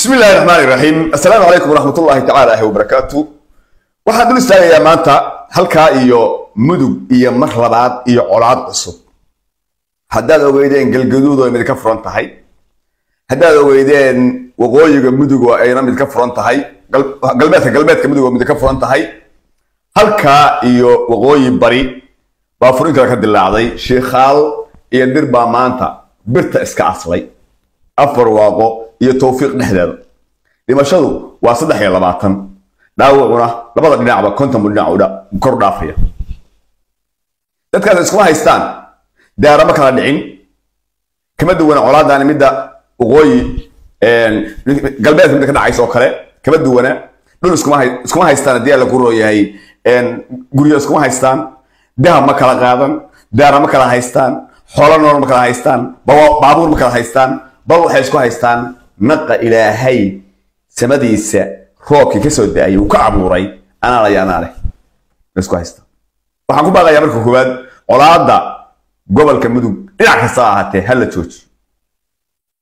bismi illahi raxmaan iraxiim assalaamu calaykum waraxmatullaahi tacaala wabarakaatu waxaan dul istaagayaa maanta halkaa iyo mudug iyo mar labaad iyo colaad cusub. Haddaad ogeydeen galgaduud oo mid ka furan tahay. Haddaad ogeydeen waqooyiga mudug oo ayna mid ka furan tahay. Galbeedka galbeedka mudug oo mid ka furan tahay. Halkaa iyo waqooyi bari baa furin kale ka dilaacday shiikhaal iyo dir baa maanta birta iska aslay. Afar waaqo iyo towfiiq dhexdeeda. Dhimashadu waa saddex iyo labaatan. Dhaawacuna labada dhinacba konton buu dhinac kor dhaafaya. Dadkaas iskuma haystaan. Daarama kala dhicin. Kama duwana colaadani midda waqooyi galbeedka midda ka dhacaysa oo kale kama duwana dhul iskuma haystaan haddii alla ku rooyahay guryo iskuma haystaan. Dahab ma kala qaadan. Daara ma kala haystaan. Xoolo nool ma kala haystaan. Baabuur ma kala haystaan. Bal waxay isku haystaan naqa ilaahay samadiisa roobkii ka soo da'ay uu ka abuuray anaa laya anaa leh. Isku haystaan waxaan ku baaqayaa marka koowaad colaadda gobolka mudug dhinac kasta ahaatee ha la jooji.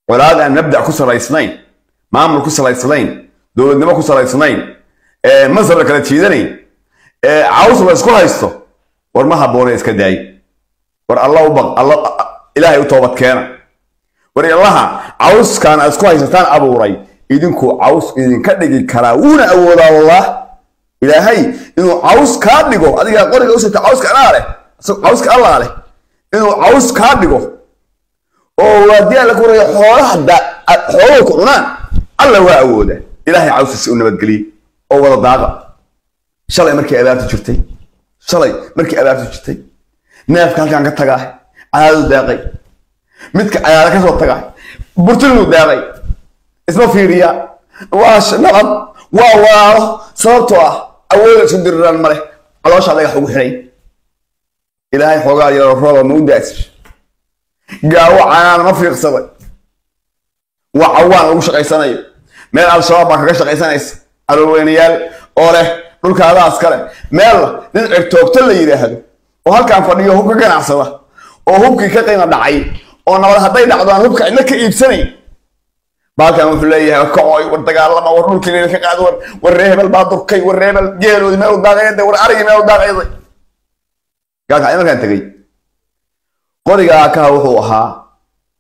Colaad aan mabdac ku salaysnayn maamul ku salaysnayn dowladnimo ku salaysnayn masar la kala jiidanayn caws la isku haysto war ma habboone iska daay war alla u baq ilaahay u toobad keena war allaha cawskan aad isku haysataan abuuray. Idinku caws idinka dhigi karaa. Wuuna awoodaa wallah. Ilaahay inuu caws kaa dhigo adigaa qoriga u sita cawska anaa leh cawska allaa leh. Inuu caws kaa dhigo oo waadii alla ku waraya xoolaha xooluhu ku cunaan alla waa awooda. Ilaahay cawskiisa u nabadgeliye oo wada daaqa. Shalay markii abaartu jirtay. Shalay markii abaartu jirtay. Neefka halkaan ka tagaa caadadu daaqay midka cayaada ka soo tagaa burtinu daaqay isma fiiriya waa nabad waa walaalo sababtoo ah awooda isu diriraan male caloosha dhagax ugu xidhay ilaahay xoogaa yaro rooba ma u daasir. Gaawo canaan ma fiiqsaday waa cawaan lagu shaqaysanayo. Meel al-shabaab baa kaga shaqaysanaysa aloweynayaal oo leh dhulkaadaas kale meel nin cirtoogto la yidhaahdo oo halkaan fadhiyo hub ka ganacsada oo hubkii ka qiimo dhacay oo nabad hadday dhacdo aan hubka cidna ka iibsanayn. Baalkan wuxuu leeyahay kacooy war dagaalama war dhulkii ka qaad war war ree baa durkay war ree hebel geeloodi meel u daaqayday war arigii meel u daaqayday. Gaalka markaan tegey. Qoriga akaha wuxuu ahaa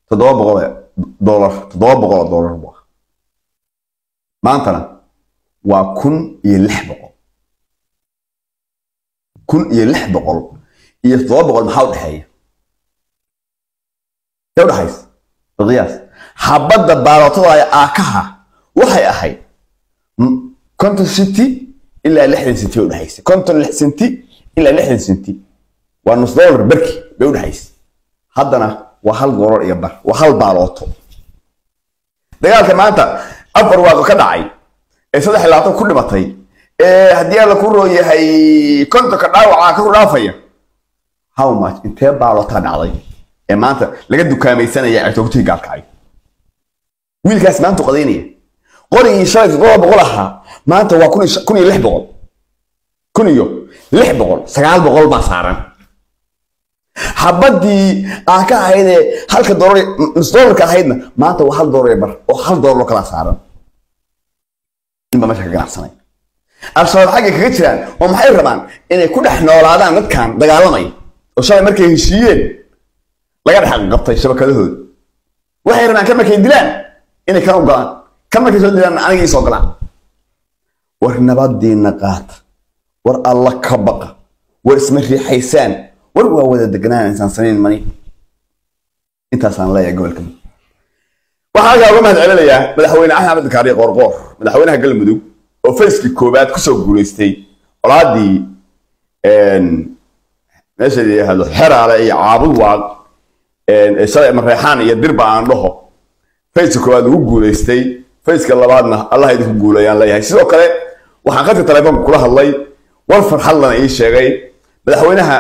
toddoba boqol dolar toddoba boqol oo dolar buu ahaa. Maantana waa kun iyo lix boqol. Kun iyo lix boqol iyo toddoba boqol maxaa u dhexeeya see udhexaysa qiyaas xabadda baalootada aakaha waxay ahayd konton city ilaa lixdan city bay udhexaysa konton lix city ilaa lixdan city waa nus dollar barki bay udhexaysa haddana waa hal goolor iyo bar waa hal baalooto. Dagaalka maanta afar waaqo ka dhacay ee saddex iyo labaatan ku dhimatay ee haddii alla ku rooyahay kontonka dhaawaca ka ku dhaafaya how much intee baalootaa dhacday ee maanta laga dukaamaysanaya cirtoogtihii gaalkacay. Wiilkaas maanta qadaynaya qorigii shalay toddoba boqol ahaa maanta waa kun iyo lix boqol. Kun iyo lix boqol sagaal boqol baa saaran. Xabadii aan ka ahaydee halka dolar nus dolarka ahaydna maanta waa hal dolar bar oo hal dolar oo kala saaran ninba meesha ka ganacsanay. Al-shabaab xaggay kaga jiraan oo maxay rabaan inay ku dhex noolaadaan dadkan dagaalamaya oo shalay markay heshiiyeen laga dhex qabtay shabakadahooda waxay rabaan markay dilaan inay kan ogolaan kan markay soo dilaan anigii soo galaan. War nabadiina qaata. War alla ka baqa. War isma riixaysaan. War waa wada deganaan insaan sanayn mani. Intaasaan leeyahay gobolka waxaan halkaa uga mahad celinayaa madaxweyne axmed kaariye qoorqoor madaxweynaha galmudug oo fayskii koowaad ku soo guulaystay colaadii meesha la xeraale iyo caabud waaq shalay mareexaan iyo dirba aan dhaho. Fayska koowaad ugu guulaystay. Fayska labaadna allah idinku guulayaan leeyahay. Sidoo kale waxaan qadka taleefoonka kula hadlay. War farxadlana ii sheegay. Madaxweynaha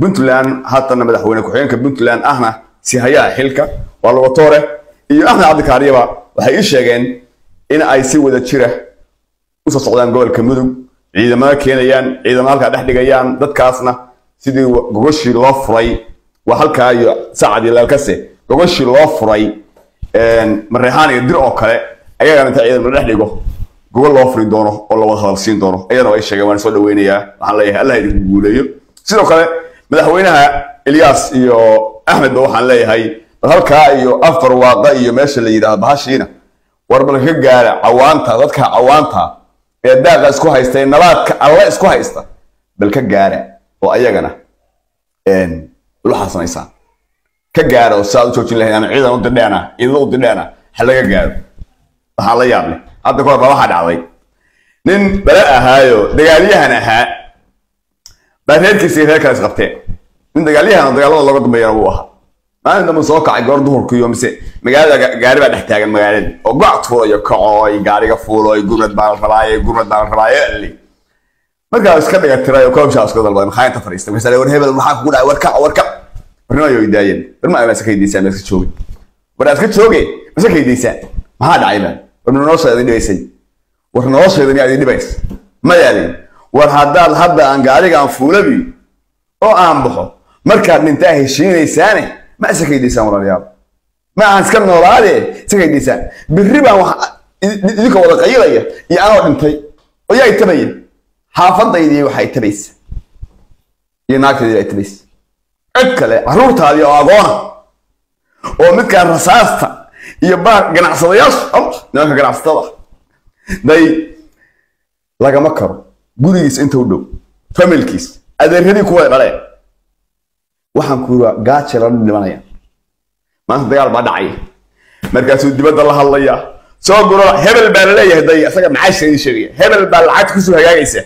puntland haatana madaxweyne ku-xigeenka puntland ahna si hayaa xilka waa lugatoore iyo axmed cabdikaariyaba waxay ii sheegeen in ay si wada jira u soo socdaan gobolka mudug. Ciidamada keenayaan ciidamada halkaa dhex dhigayaan dadkaasna sidii gogoshii loo furay waa halkaa iyo sacad iyo laalkase gogoshii loo furay mareexaan iyo dir oo kale. Ayagana inta ciidan la dhigo gobol loo furi doono oo la wada hadal siin doono. Iyadana way sheegeen waan soo dhaweynayaa. Waxaan leeyahay allah idinku guuleeyo. Sidoo kale madaxweynaha Ilyas iyo Ahmed ba waxaan leeyahay bal halkaa iyo afar waaqa iyo meesha la yiraahdo bahashiina war bal ka gaara cawaanta dadka cawaanta ee daaqa isku haysta ee nabaadka alla isku haysta bal ka gaara. Oo ayagana een lu xasanaysaan ka gaara oo saad u joojin lahayd ama ciidan u didheena ciidan u didheena ha gaaro. Waxaa la yaabnay hadda kahor baa waxaa dhacday. Nin bale ahaayo dagaalyahan ahaa baa reerkiisa iyo reer kale isqabteen nin dagaalyahan dagaalada looga dambeeyana wuu ahaa. Maalin dambe soo kacay goor duhurkiiyo mise magaalada gaari baa dhex taagan magaaladii. Oo goc tuurayo kacoy gaariga fuuloy gurmad baa la rabaaye gurmad baa la rabaaye markaa iska dhiga tiray oo koobshaa iska dalbaday maxaa inta fadhiista markaas war hebel maxaa kugu dhacay warkac warkac warnimo ayay daayeen warma ay iska kaydisaan ma iska jooge war iska jooge ma iska kaydisaan maxaa dhacay baan war nolosheeda dhibaysay. War nolosheeda miyaa idin dhibays. Ma yaadin. War haddaad hadda aan gaariga aan fuulabi oo aan baxo markaad dhintaa heshiinaysaane ma iska kaydisaan walaalayaal ma aan iska noolaade iska kaydisaan birri baan wax idinka wada qayilaya iyo anoo dhintay oo yaa itabaya xaafadaydii waxay tabaysa iyo naagtaydii ay tabaysa cid kale carruurtaadii oo agoona oo midkaan rasaasta iyo baa ganacsadayaasha nimanka ganacsatada. Day lagama karo. Gurigiis inta u dhow familkiis adeeradii kuwa dhaleen. Waxaan ku gaaja la dhimanaya. Maanta dagaal baa dhacaya. Markaasuu dibadda la hadlaya soo guro hebel baa la leeyahay day isaga idin sheegaya. Hebel baa lacagta ku soo hagaagaysa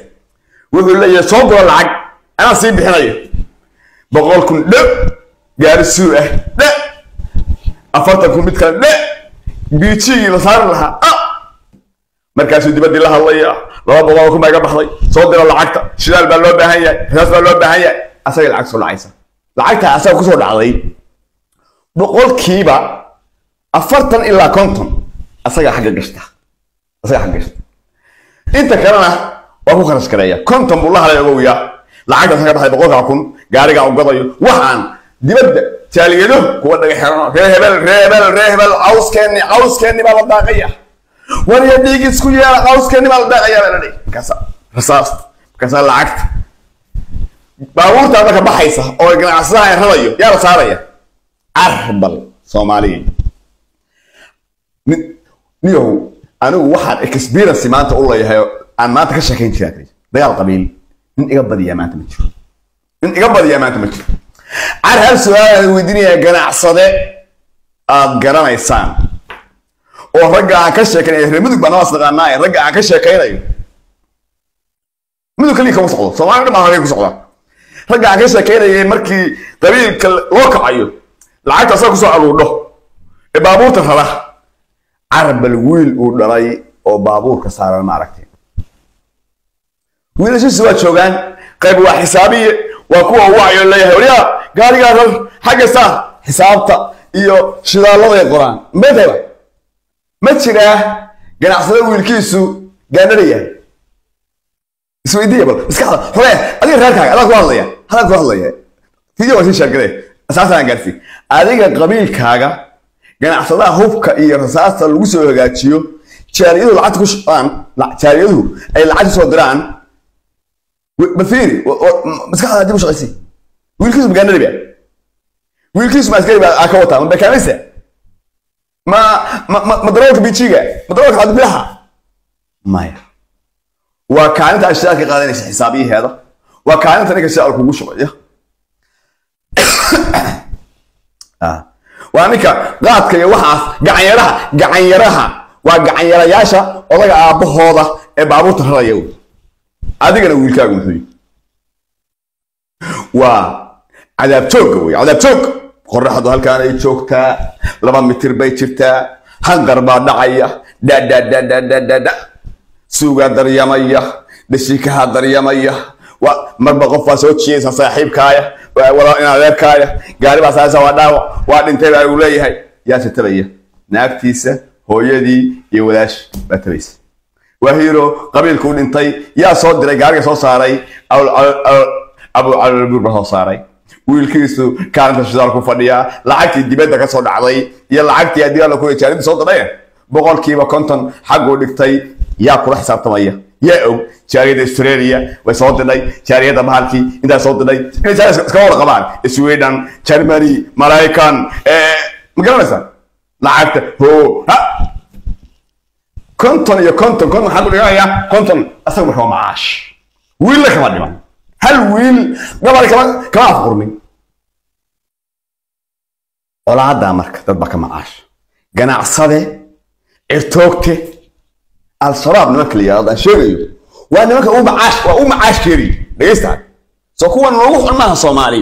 wuxuu leeyahay soo guro lacag anaa sii bixinayo boqol kun dhe gaari suu ah dhe afartan kun mid kale dhe biijigii la saari lahaa ah. Markaasuu dibaddii la hadlaya laba boqol kun baa baxday. Soo dira lacagta shidaal baa loo baahan yahay rasaas baa loo baahan yahay. Asaga lacag soo dhacaysa. Lacagta asaga ku soo dhacday. Boqolkiiba afartan ilaa konton asaga xagga gashta. Asaga xagga gashta. Inta kalena waa ku kharash gareeya konton buu la halay ogowya lacagta asaga baxday boqolkaa kun gaariga u gadayo waxaan dibadda jaaliyado kuwa dhaga xirano ree hebel ree hebel ree hebel cawskeenni cawskeenni baa la daaqaya. Wariya dhiig isku yeela cawskeenni baa la daaqaya baa la dhihi rasaasta markaasa lacagta. Baabuurtaa marka baxaysa oo ganacsadaha ay radayo yaa la saaraya. Arbal soomaaliya niyow anigu waxaan experience maanta u leeyahay aan maanta ka sheekayn jiraa dagaal qabiil. Nin iga badiyaa maanta ma jiro. Nin iga badiyaa maanta ma jiro. Car hal su'aal aan weydiinaya ganacsade aad garanaysaan. Oo ragga aan ka sheekaynayo reer mudug baa nabaas naqaanaaye ragga aan ka sheekaynayo. Mudug kaliya kama socdo. Soomaali dhan baa halkay ku socdaa ragga aan ka sheekaynayay markii qabiilka loo kacayo lacagta asaga ku soo aruurdho ee baabuurta rara. Carbal wiil uu dhalay oo baabuurka saaran ma aragtay wiilashiisi waa joogaan qayb waa xisaabiye waa kuwa wacayo leeyahay. Waryaa gaarigaa rar xagga saa xisaabta iyo shidaaladay qoraan. Metaba ma jiraa ganacsada wiilkiisu gaanara yahay. Isweydiiya bal maskaxda xore adiga reerkaaga adaa ku hadlaya adaa ku hadlaya. Video waa sii sheegade asaasaan gaarsi adiga qabiilkaaga ganacsadaha hubka iyo rasaasta lagu soo hagaajiyo jaaliyadu lacagta ku shubaan jaaliyadu ay lacagta soo diraan bafiiri maskaxda dib ma ma daroolka bijiga ma daroolka cabdibilaha maya. Waa kaalinta aad shidaalka qaadanaysa xisaabiyaheeda waa kaalinta ninka shidaal kugu shubaya waa ninka qaadka iyo waxaas gacanyaraha gacanyaraha. Waa gacanyarayaasha odaga aabbahooda ee baabuurta raraya adigana wiilkaagu muxuu yihi waa cadaab joogga wey cadaab qoraxdu halkaan ay joogtaa laba mitir bay jirtaa hanqar baa dhacaya dhadhadhadhadhadha suugaa daryamaya dhashiikaha daryamaya. Marba qof baa soo jiidaysa saaxiibkaaya in adeerkaaya. Gaari baa saasa waa dhaawac waa dhintay baa uu leeyahay. Yaase tabaya naagtiisa hooyadii iyo wadaashi baa tabaysa waa hiiro qabiilkuu dhintay. Yaa soo diray gaariga soo saaray. Abu calolbuur baa soo saaray. Wiilkiisu kaalinta shidaal ku fadhiyaa lacagtii dibadda ka soo dhacday. Iyo lacagtii addigaala ku jaaridii soo diray boqolkiiba konton xagguu dhigtay. Yaa kula xisaabtamaya. Yaa og jaariyadda australia way soo didhay jaariyadda bahalkii intaa soo didhay inay iska wada qabaan. Sweden germany maraykan ma garanaysaa? Lacagta ho konton iyo konton konton maxaa ku dhiganaya konton asaga waa macaash. Wiilla kama dhiman. Hal wiil gabal kama kama afqurmin. Colaadaa marka dad baa ka macaash. Ganacsade cirtoogte al-shabaab nimanka la yihahdo aan sheegayo waa nimanka u macaash waa u macaash keeriyo dhegaysta soo kuwan loogu xun maaha soomaali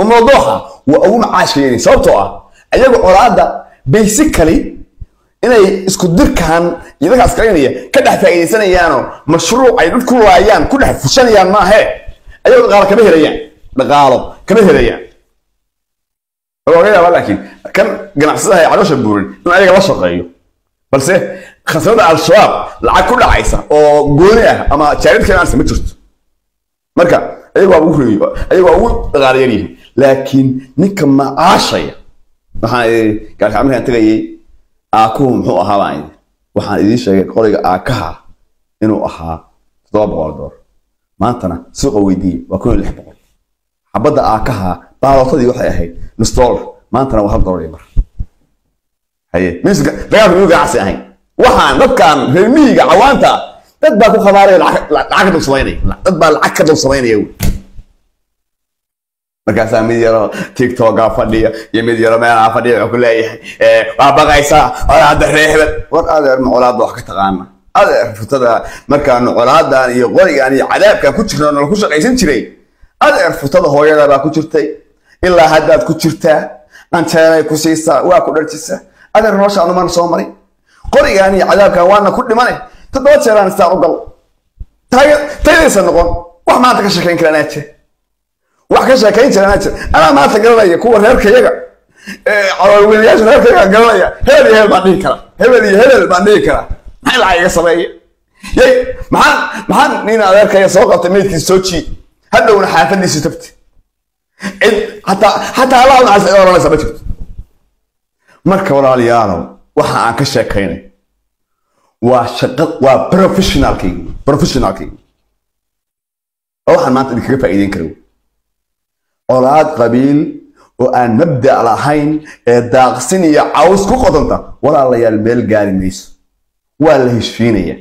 ummadooxa waa ugu macaash keeni sababtoo ah ayagu colaada basically inay isku dirkaan iyo dadka askarinaya ka dhex faa'iidaysanayaanoo mashruuc ay dhul ku laayaan ku dhex fushanayaan maahe. Ayagu dhaqaalo kama helayaan. Dhaqaalo kama helayaan. Laga yaaba laakiin kan ganacsadaha ee caloosha buurin in ayaga la shaqeeyo. Balse khasnada al-shabaab lacag ku dhacaysa oo gooni ah ama jaarid keenaansa ma jirto. Marka ayaga waa ugu reeyo ayaga waa ugu dhaqaalo yar yihiin laakiin ninka macaashaya waxaan gaalka markaan tegayay aakuhu muxuu ahaa baan waxaan idiin sheegay qoriga aakaha inuu ahaa toddoba boqol door. Maantana suuqa weydiiyey waa kun iyo lix boqol. Xabadda aakaha baalootadii waxay ahayd nus dollar. Maantana waa hal dollar iyo mar. Haye mis dagaalka miyuu ganacsi ahayn. Waxaan dadkan reer miyiga cawaanta dad baa ku khabaaraya lacag ka dul samaynaya dad baa lacag ka dul samaynaya markaasaa mid yaro tiktoka fadhiya iyo mid yaro meelaha fadhiya wuxuu ku leeyahay waa baqaysaa colaada reehbad war adeer ma wax ka taqaana adeer futada markaanu colaadan iyo qorigan iyo cadaabkan ku jirno nala ku shaqaysan jiray adeer futada hooyada baa ku jirtay ilaa haddaad ku jirtaa anjeenay ku siisaa waa ku dharjisaa adeer noloshaanu mana soo marin qorigan iyo cadaabkan waana ku dhimane toddoba jeeraan istaan u gal taydaysa noqon wax maanta ka sheekayn kara anaa jira wax ka sheekayn jira anaa jira anaa maanta garanaya kuwa reerkayaga caloolweynayaasha reerkayaga garanaya. Hebel iyo hebel baan dhihi kara hebel iyo hebel baan dhihi kara maxay lacag iga sameeye. Yay maxaan maxaan nin adeerkaya soo qabtay meydkiisa soo jiid hadhowna xaafadiisa tagti. Cid hataa hataa allah naxariis cid oranaysa ma jirto marka walaalayaalow waxa aan ka sheekaynay waa shaqa waa professionalkaygi professionalkaygi oo waxaan maanta idinkaga faa'iideyn kara colaad qabiil oo aan mabda' lahayn ee daaqsin iyo caws ku qodanta. Walaalayaal meel gaari mayso. Waa la heshiinaya